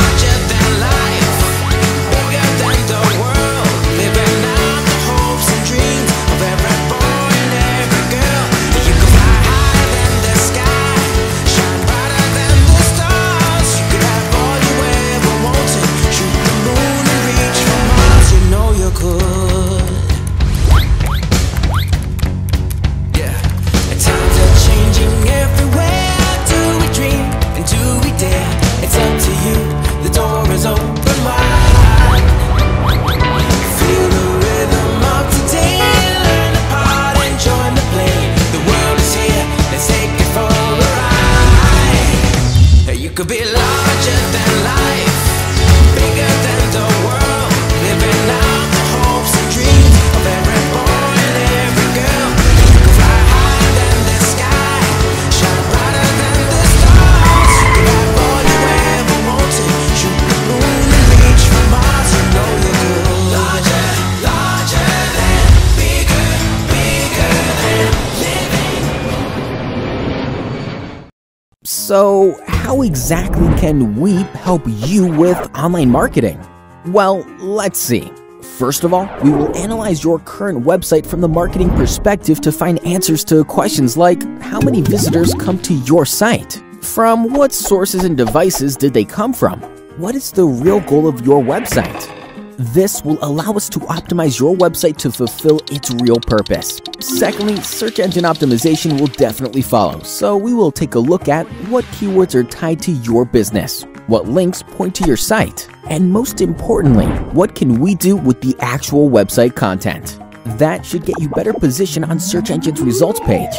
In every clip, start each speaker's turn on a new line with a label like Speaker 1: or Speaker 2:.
Speaker 1: Larger than life,
Speaker 2: So, how exactly can Weep help you with online marketing? Well, let's see. First of all, we will analyze your current website from the marketing perspective to find answers to questions like how many visitors come to your site? From what sources and devices did they come from? What is the real goal of your website? This will allow us to optimize your website to fulfill its real purpose. Secondly, search engine optimization will definitely follow, so we will take a look at what keywords are tied to your business, what links point to your site, and most importantly, what can we do with the actual website content. That should get you better position on search engine's results page.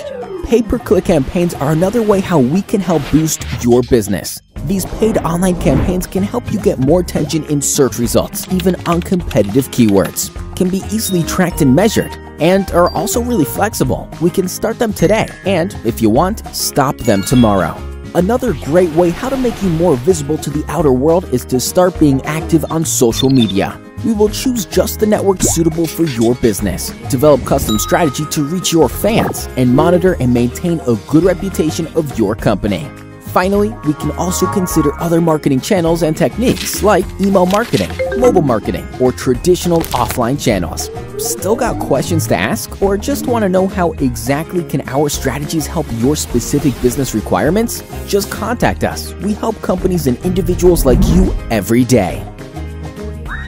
Speaker 2: Pay-per-click campaigns are another way how we can help boost your business. These paid online campaigns can help you get more attention in search results, even on competitive keywords, can be easily tracked and measured, and are also really flexible. We can start them today, and if you want, stop them tomorrow. Another great way how to make you more visible to the outer world is to start being active on social media. We will choose just the network suitable for your business, develop custom strategy to reach your fans, and monitor and maintain a good reputation of your company. Finally, we can also consider other marketing channels and techniques like email marketing, mobile marketing, or traditional offline channels. Still got questions to ask or just want to know how exactly can our strategies help your specific business requirements? Just contact us. We help companies and individuals like you every day.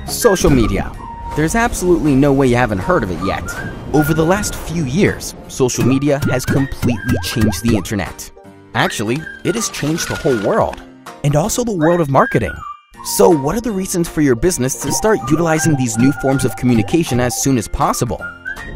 Speaker 2: Social media. There's absolutely no way you haven't heard of it yet. Over the last few years, social media has completely changed the internet. Actually, it has changed the whole world, and also the world of marketing. So, what are the reasons for your business to start utilizing these new forms of communication as soon as possible?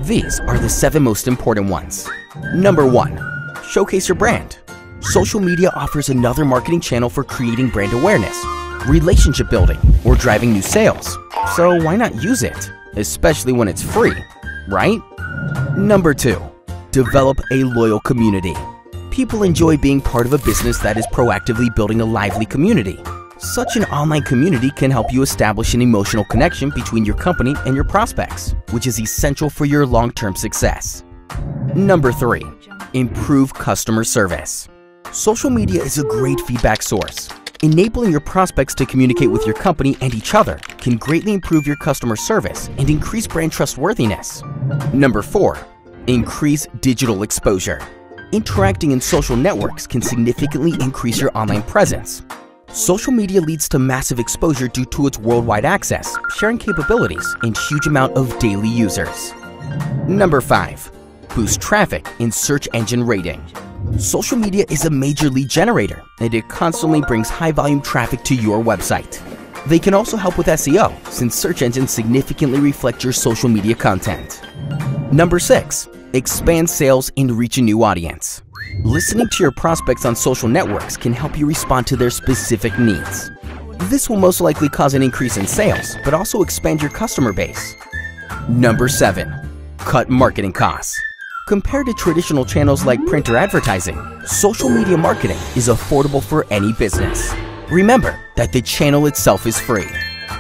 Speaker 2: These are the seven most important ones. Number one, showcase your brand. Social media offers another marketing channel for creating brand awareness, relationship building, or driving new sales. So, why not use it? Especially when it's free, right? Number two, develop a loyal community. People enjoy being part of a business that is proactively building a lively community. Such an online community can help you establish an emotional connection between your company and your prospects, which is essential for your long-term success. Number 3. Improve customer service. Social media is a great feedback source. Enabling your prospects to communicate with your company and each other can greatly improve your customer service and increase brand trustworthiness. Number 4. Increase digital exposure. Interacting in social networks can significantly increase your online presence. Social media leads to massive exposure due to its worldwide access, sharing capabilities, and huge amount of daily users. Number 5. Boost traffic in search engine rating. Social media is a major lead generator, and it constantly brings high-volume traffic to your website. They can also help with SEO, since search engines significantly reflect your social media content. Number 6. Expand sales and reach a new audience. Listening to your prospects on social networks can help you respond to their specific needs. This will most likely cause an increase in sales, but also expand your customer base. Number 7. Cut marketing costs. Compared to traditional channels like print or advertising, social media marketing is affordable for any business. Remember that the channel itself is free.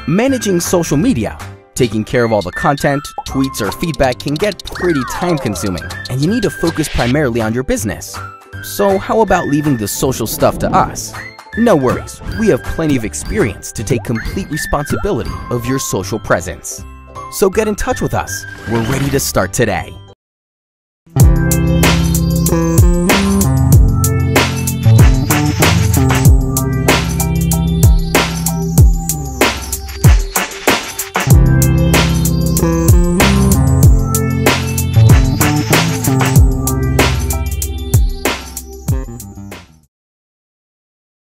Speaker 2: Managing social media, taking care of all the content, tweets, or feedback can get pretty time consuming, and you need to focus primarily on your business. So, how about leaving the social stuff to us? No worries, we have plenty of experience to take complete responsibility of your social presence. So get in touch with us. We're ready to start today.